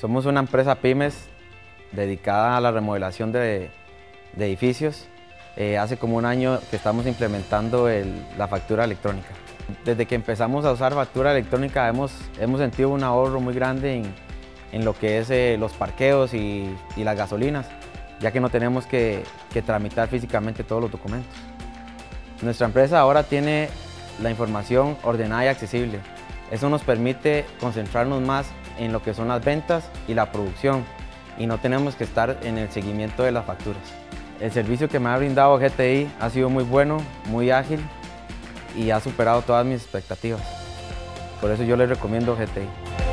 Somos una empresa pymes dedicada a la remodelación de, edificios. Eh, hace como un año que estamos implementando la factura electrónica. Desde que empezamos a usar factura electrónica hemos, hemos sentido un ahorro muy grande en, lo que es eh, los parqueos y, las gasolinas, ya que no tenemos que, que tramitar físicamente todos los documentos. Nuestra empresa ahora tiene la información ordenada y accesible. Eso nos permite concentrarnos más en lo que son las ventas y la producción y no tenemos que estar en el seguimiento de las facturas. El servicio que me ha brindado GTI ha sido muy bueno, muy ágil y ha superado todas mis expectativas. Por eso yo les recomiendo GTI.